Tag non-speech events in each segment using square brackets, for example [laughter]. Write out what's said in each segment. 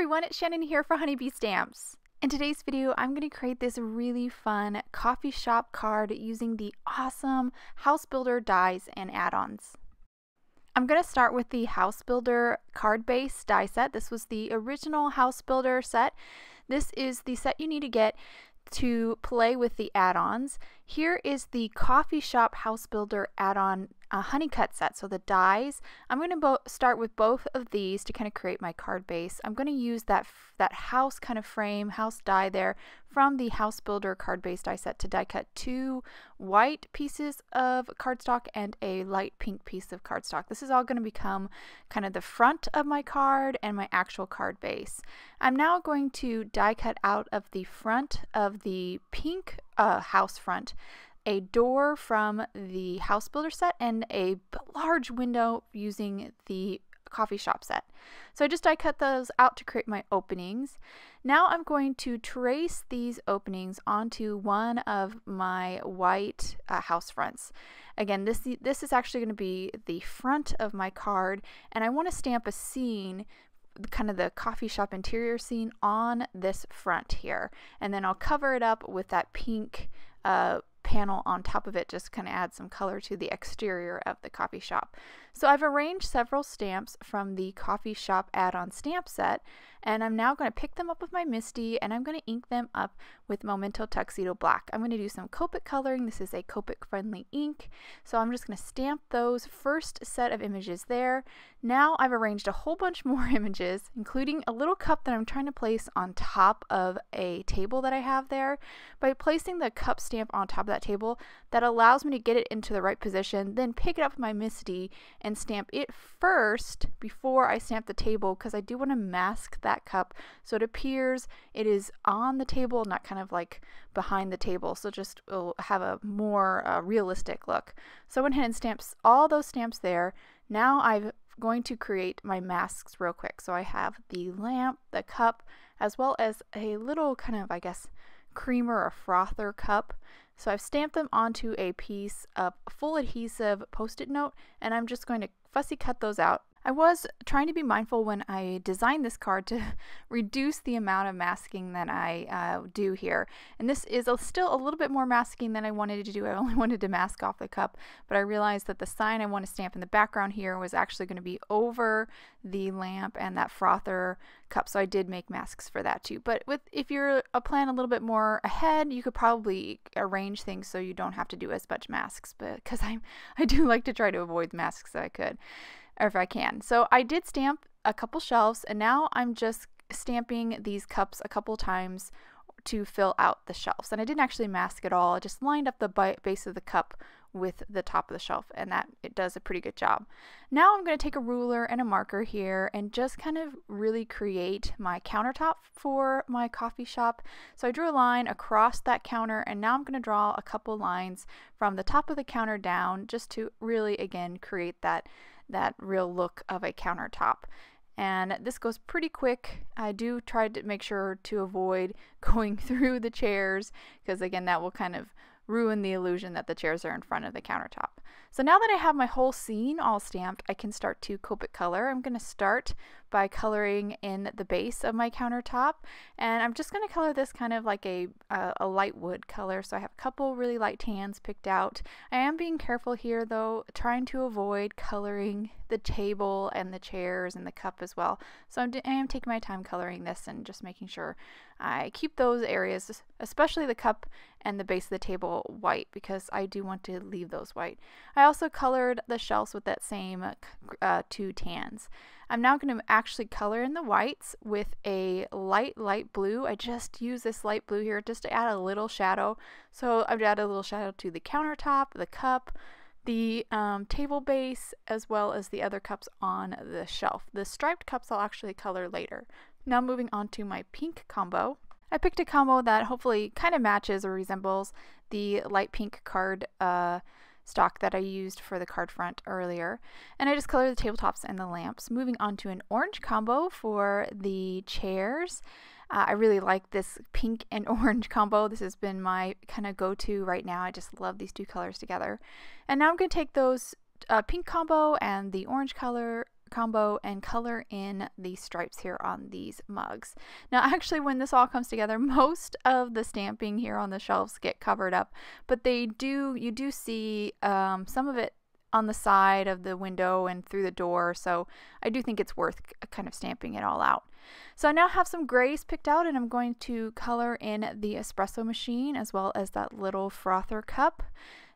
everyone, it's Channin here for Honeybee Stamps. In today's video, I'm going to create this really fun coffee shop card using the awesome House Builder dies and add-ons. I'm going to start with the House Builder card base die set. This was the original House Builder set. This is the set you need to get to play with the add-ons. Here is the Coffee Shop House Builder add-on uh, Honeycut set. So the dies, I'm going to start with both of these to kind of create my card base. I'm going to use that, that house kind of frame, house die there from the House Builder card base die set to die cut two white pieces of cardstock and a light pink piece of cardstock. This is all going to become kind of the front of my card and my actual card base. I'm now going to die cut out of the front of the pink uh, house front a door from the house builder set and a large window using the coffee shop set. So I just die cut those out to create my openings. Now I'm going to trace these openings onto one of my white uh, house fronts. Again, this, this is actually going to be the front of my card and I want to stamp a scene kind of the coffee shop interior scene on this front here and then I'll cover it up with that pink uh, panel on top of it just kind of add some color to the exterior of the coffee shop. So I've arranged several stamps from the coffee shop add-on stamp set and I'm now going to pick them up with my MISTI and I'm going to ink them up with Memento Tuxedo Black. I'm going to do some Copic coloring. This is a Copic friendly ink. So I'm just going to stamp those first set of images there. Now I've arranged a whole bunch [laughs] more images, including a little cup that I'm trying to place on top of a table that I have there. By placing the cup stamp on top of that table, that allows me to get it into the right position, then pick it up with my MISTI and stamp it first before I stamp the table because I do want to mask that cup so it appears it is on the table, not kind of like behind the table. So just will have a more uh, realistic look. So I went ahead and stamps all those stamps there. Now I'm going to create my masks real quick. So I have the lamp, the cup, as well as a little kind of, I guess, creamer or frother cup. So I've stamped them onto a piece of full adhesive post-it note and I'm just going to fussy cut those out I was trying to be mindful when I designed this card to [laughs] reduce the amount of masking that I uh, do here. And this is a, still a little bit more masking than I wanted to do. I [laughs] only wanted to mask off the cup, but I realized that the sign I want to stamp in the background here was actually going to be over the lamp and that frother cup. So I did make masks for that too. But with if you're a plan a little bit more ahead, you could probably arrange things so you don't have to do as much masks. But because I [laughs] I do like to try to avoid masks that I could or if I can. So I did stamp a couple shelves and now I'm just stamping these cups a couple times to fill out the shelves. And I didn't actually mask it all. I just lined up the base of the cup with the top of the shelf and that it does a pretty good job. Now I'm going to take a ruler and a marker here and just kind of really create my countertop for my coffee shop. So I drew a line across that counter and now I'm going to draw a couple lines from the top of the counter down just to really again create that that real look of a countertop. And this goes pretty quick. I do try to make sure to avoid [laughs] going through the chairs because again that will kind of ruin the illusion that the chairs are in front of the countertop. So now that I have my whole scene all stamped, I can start to Copic color. I'm going to start by coloring in the base of my countertop and I'm just going to color this kind of like a, uh, a light wood color. So I have a couple really light tans picked out. I am being careful here though, trying to avoid coloring the table and the chairs and the cup as well. So I'm, I am taking my time coloring this and just making sure I keep those areas, especially the cup and the base of the table white because I do want to leave those white. I also colored the shelves with that same uh, two tans. I'm now going to actually color in the whites with a light, light blue. I just use this light blue here just to add a little shadow. So I've added a little shadow to the countertop, the cup, the um, table base, as well as the other cups on the shelf. The striped cups I'll actually color later. Now moving on to my pink combo. I picked a combo that hopefully kind of matches or resembles the light pink card uh, stock that I used for the card front earlier. And I just colored the tabletops and the lamps. Moving on to an orange combo for the chairs. Uh, I really like this pink and [laughs] orange combo. This has been my kind of go-to right now. I just love these two colors together. And now I'm going to take those uh, pink combo and the orange color combo and color in the stripes here on these mugs. Now actually when this all comes together [laughs] most of the stamping here on the shelves get covered up but they do you do see um, some of it on the side of the window and through the door so I do think it's worth kind of stamping it all out. So I now have some grays picked out and I'm going to color in the espresso machine as well as that little frother cup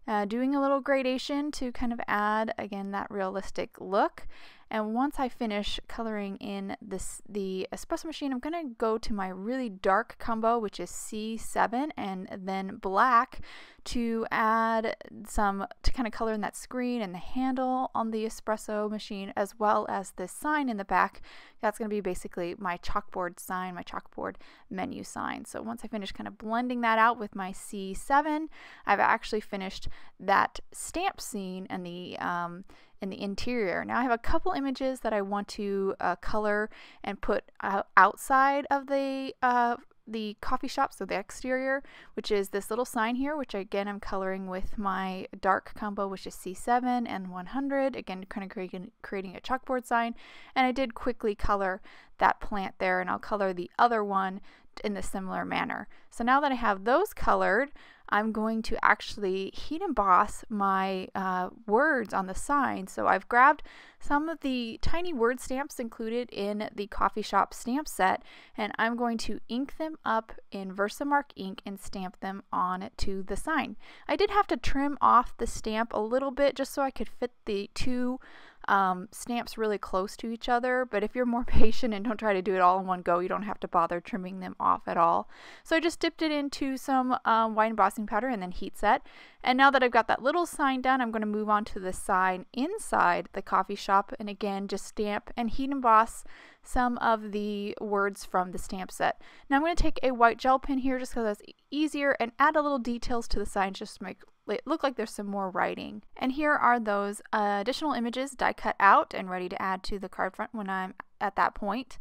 uh, doing a little gradation to kind of add again that realistic look and once I finish coloring in this the espresso machine I'm gonna go to my really dark combo which is C7 and then black to add some to kind of color in that screen and the handle on the espresso machine as well as this sign in the back. That's going to be basically my chalkboard sign my chalkboard menu sign. So once I finish kind of blending that out with my C7 I've actually finished that stamp scene and the um, in the interior. Now I have a couple images that I want to uh, color and put uh, outside of the uh, the coffee shop, so the exterior, which is this little sign here, which again I'm coloring with my dark combo, which is C7 and 100, again kind of creating, creating a chalkboard sign, and I did quickly color that plant there, and I'll color the other one in the similar manner. So now that I have those colored, I'm going to actually heat emboss my uh, words on the sign. So I've grabbed some of the tiny word stamps included in the coffee shop stamp set and I'm going to ink them up in Versamark ink and stamp them on to the sign. I did have to trim off the stamp a little bit just so I could fit the two um, stamps really close to each other, but if you're more [laughs] patient and don't try to do it all in one go, you don't have to bother trimming them off at all. So I just dipped it into some um, white embossing powder and then heat set. And now that I've got that little sign done, I'm going to move on to the sign inside the coffee shop and again just stamp and heat emboss some of the words from the stamp set. Now I'm going to take a white gel pen here just because that's easier and add a little details to the sign just to make look like there's some more writing. And here are those uh, additional images die cut out and ready to add to the card front when I'm at that point.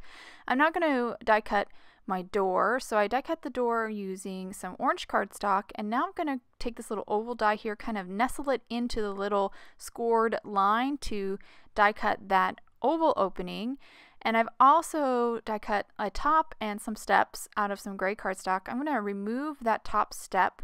I'm not going to die cut my door. So I die cut the door using some orange cardstock and now I'm going to take this little oval die here, kind of nestle it into the little scored line to die cut that oval opening. And I've also die cut a top and some steps out of some gray cardstock. I'm going to remove that top step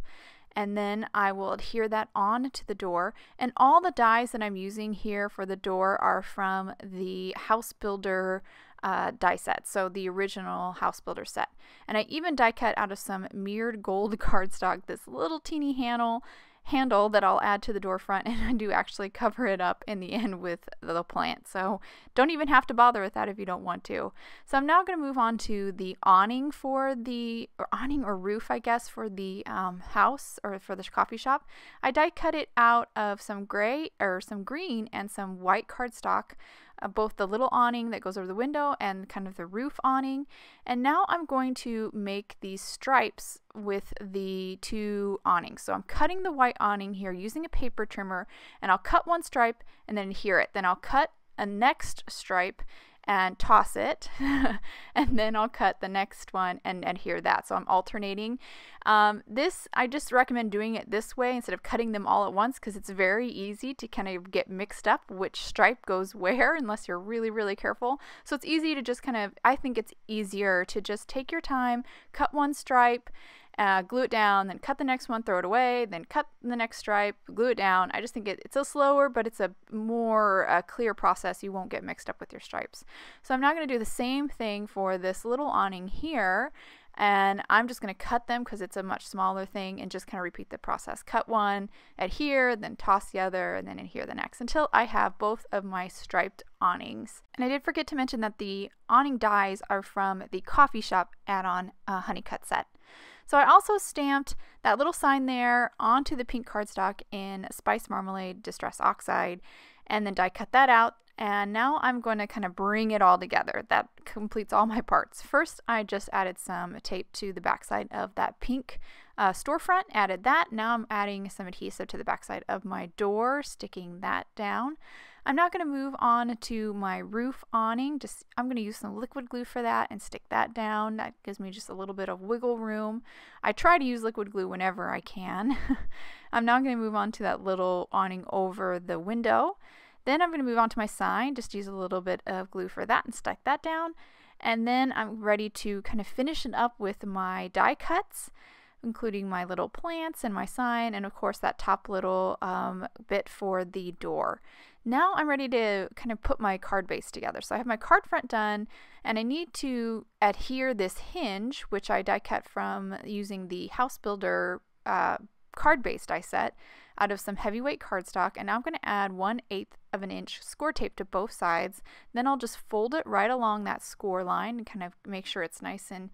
and then I will adhere that on to the door. And all the dies that I'm using here for the door are from the House Builder uh, die set, so the original House Builder set. And I even die cut out of some mirrored gold [laughs] cardstock this little teeny handle handle that I'll add to the door front [laughs] and I do actually cover it up in the end with the plant. So don't even have to bother with that if you don't want to. So I'm now going to move on to the awning for the or awning or roof I guess for the um, house or for the coffee shop. I die cut it out of some gray or some green and some white cardstock uh, both the little awning that goes over the window and kind of the roof awning. And now I'm going to make these stripes with the two awnings. So I'm cutting the white awning here using a paper trimmer and I'll cut one stripe and then adhere it. Then I'll cut a next stripe and toss it [laughs] and then I'll cut the next one and adhere that. So I'm alternating. Um, this I just recommend doing it this way instead of cutting them all at once because it's very easy to kind of get mixed up which stripe goes where unless you're really really careful. So it's easy to just kind of I think it's easier to just take your time cut one stripe uh, glue it down, then cut the next one, throw it away, then cut the next stripe, glue it down. I just think it, it's a slower, but it's a more uh, clear process. You won't get mixed up with your stripes. So I'm now going to do the same thing for this little awning here. And I'm just going to cut them because it's a much smaller thing and just kind of repeat the process. Cut one, adhere, then toss the other, and then adhere the next until I have both of my striped awnings. And I did forget to mention that the awning dies are from the coffee shop add-on uh, Honeycut set. So I also stamped that little sign there onto the pink cardstock in Spice Marmalade Distress Oxide and then die cut that out. And now I'm going to kind of bring it all together. That completes all my parts. First, I just added some tape to the backside of that pink uh, storefront, added that. Now I'm adding some adhesive to the backside of my door, sticking that down. I'm not going to move on to my roof awning. Just I'm going to use some liquid glue for that and stick that down. That gives me just a little bit of wiggle room. I try to use liquid glue whenever I can. [laughs] I'm now going to move on to that little awning over the window. Then I'm going to move on to my sign, just use a little bit of glue for that and stick that down. And then I'm ready to kind of finish it up with my die cuts, including my little plants and my sign, and of course that top little um, bit for the door. Now I'm ready to kind of put my card base together. So I have my card front done, and I need to adhere this hinge, which I die cut from using the House Builder uh, card base die set out of some heavyweight cardstock and now I'm going to add 1 8th of an inch score tape to both sides. Then I'll just fold it right along that score line and kind of make sure it's nice and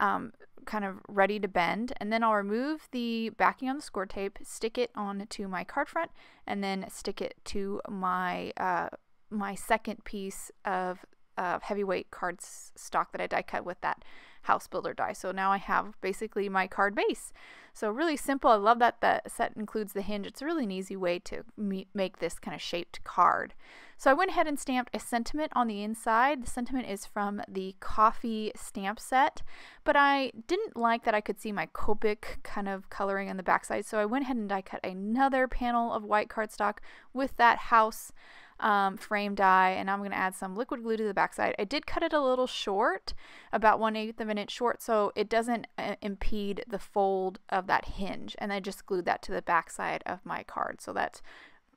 um, kind of ready to bend. And then I'll remove the backing on the score tape, stick it onto my card front, and then stick it to my uh, my second piece of uh, heavyweight card stock that I die cut with that house builder die. So now I have basically my card base. So really simple. I love that the set includes the hinge. It's a really an easy way to make this kind of shaped card. So I went ahead and stamped a sentiment on the inside. The sentiment is from the coffee stamp set, but I didn't like that I could see my Copic kind of coloring on the backside. So I went ahead and die cut another panel of white cardstock with that house um, frame die and I'm going to add some liquid glue to the backside. I did cut it a little short, about 1 8th of an inch short, so it doesn't uh, impede the fold of that hinge. And I just glued that to the backside of my card. So that's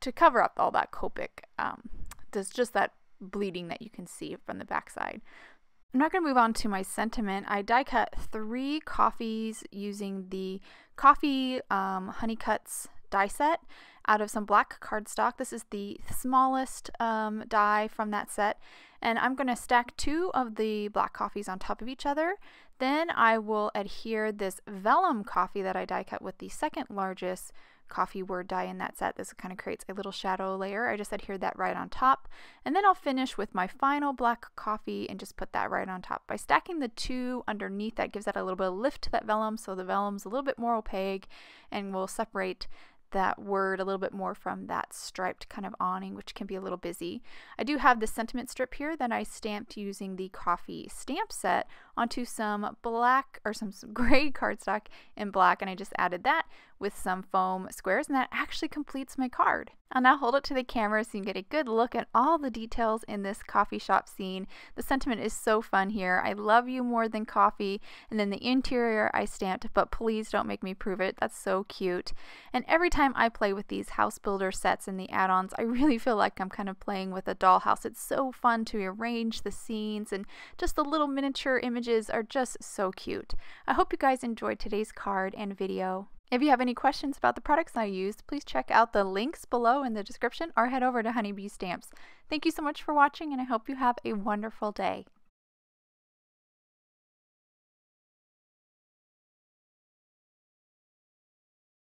to cover up all that Copic, um, just that bleeding that you can see from the backside. I'm not going to move on to my sentiment. I die cut three coffees using the Coffee um, Honey Cuts die set out of some black cardstock. This is the smallest um, die from that set. And I'm going to stack two of the black coffees on top of each other. Then I will adhere this vellum coffee that I die cut with the second largest coffee word die in that set. This kind of creates a little shadow layer. I just adhered that right on top. And then I'll finish with my final black coffee and just put that right on top. By stacking the two underneath, that gives that a little bit of lift to that vellum, so the vellum's a little bit more opaque and will separate that word a little bit more from that striped kind of awning, which can be a little busy. I do have the sentiment strip here that I stamped using the coffee stamp set onto some black or some, some [laughs] gray cardstock in black, and I just added that with some foam squares, and that actually completes my card. I'll now hold it to the camera so you can get a good look at all the details in this coffee shop scene. The sentiment is so fun here. I love you more than coffee. And then the interior I stamped, but please don't make me prove it. That's so cute. And every time I play with these house builder sets and the add-ons, I [laughs] really feel like I'm kind of playing with a dollhouse. It's so fun to arrange the scenes and just the little miniature images are just so cute. I hope you guys enjoyed today's card and video. If you have any questions about the products I used, please check out the links below in the description or head over to Honeybee Stamps. Thank you so much for watching and I hope you have a wonderful day.